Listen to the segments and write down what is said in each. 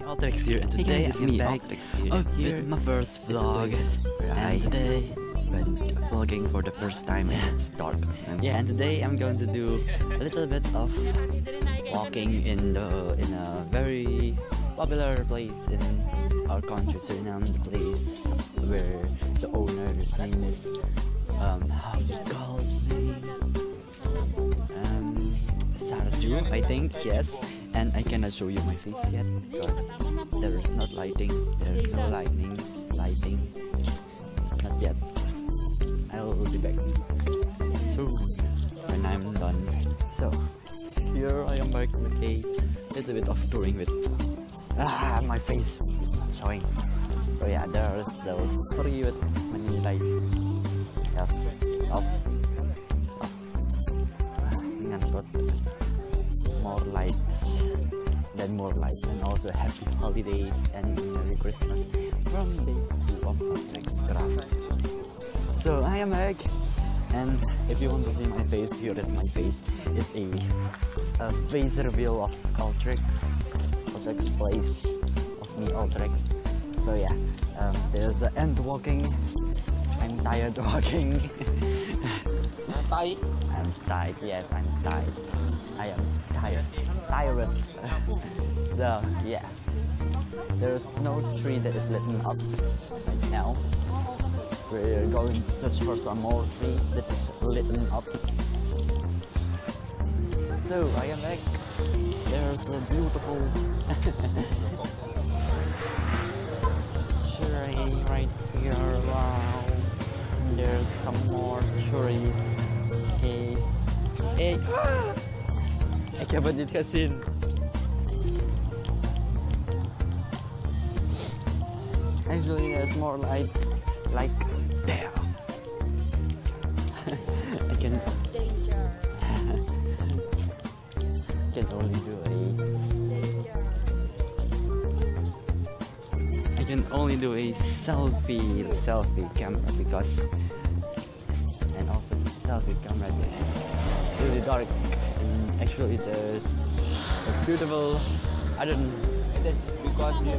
Altrex here and today guys, I'm me, back here. With my first vlog where I today went vlogging for the first time and it's dark. And yeah and today I'm going to do a little bit of walking in the in a very popular place in our country Suriname the place where the owner's name is um how do you call his name um Sarju I think yes and I cannot show you my face yet because there is not lighting there's no lightning lighting not yet I will be back soon when I'm done so here I am back with a little bit of touring with ah my face showing so yeah there's those three with many lights yes of of ngantot more lights then more lights and also happy holidays and merry christmas from the two of Complex so I am back and if you want to see my face here is my face it's a, a face reveal of Ultrix Ultrix place of me Ultrix so yeah um, there's the end walking I'm tired walking Tay. I'm tired, yes, I'm tired. I am tired. Tired. so, yeah. There's no tree that is lit up right now. We're going to search for some more trees that is lit up. So, I am back. There's a beautiful tree right here. Wow. There's some more trees. Okay. Hey. Ik heb het niet gezien. Actually, there's more light, like there. I can can only do a. I can only do a selfie selfie camera because and also selfie camera is really dark actually there's a beautiful I don't Because you,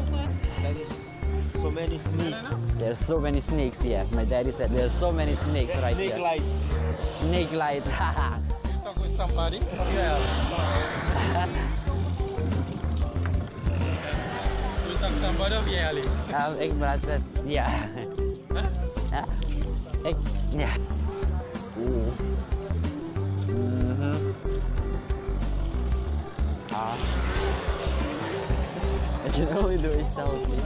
there is so many snakes. there's so many snakes yes my daddy said there's so many snakes right Snake here light. snake light haha Talk with somebody. Yeah. You talk somebody of Yali. um, ik praat met ja ja ik ja Oeh. Can only do a selfie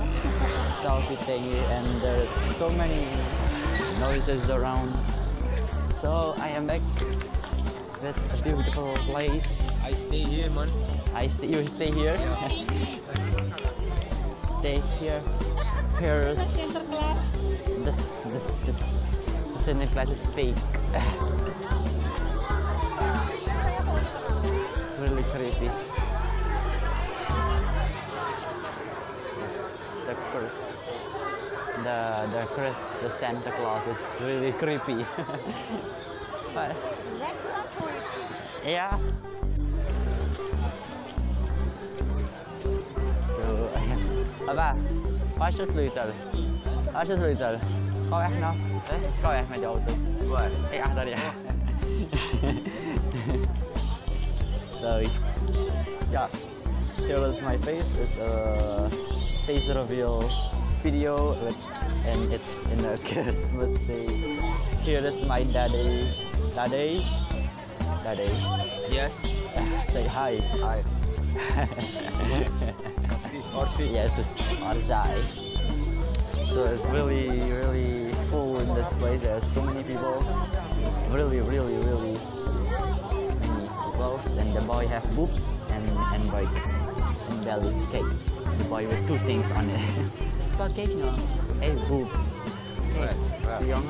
selfie thingy and there's so many noises around. So I am back with a beautiful place. I stay here, man. I stay, you stay here? Stay here. Paris. this this this the Santa Claus is fake really creepy the the curse the Santa Claus is really creepy. But That's not creepy. yeah. So apa Watch just little Watch just little Kau eh? No Eh kau eh meja auto What? Eh ah tadi ya So Yeah. Here is my face. It's a face reveal video with, And it's in a Christmas day. Here is my daddy. Daddy? Daddy? Yes. Say hi. Hi. or she yes it's Arzai so it's really really full in this place. There's so many people. Really really really many people and the boy have boobs and and like and belly cake. The boy with two things on it got cake no hey boob hey Right, right. young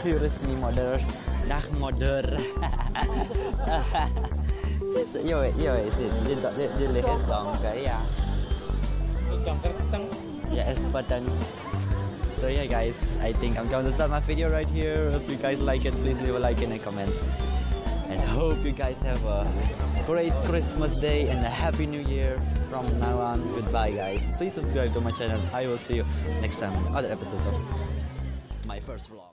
Virus ni modder Dah modder Yo yo itu dia tak dia dia lihat dong kayak Ikan terteng. ya es button. So yeah guys, I think I'm going to start my video right here. If you guys like it, please leave a like and a comment. And hope you guys have a great Christmas day and a happy new year from now on. Goodbye, guys. Please subscribe to my channel. I will see you next time on other episodes of my first vlog.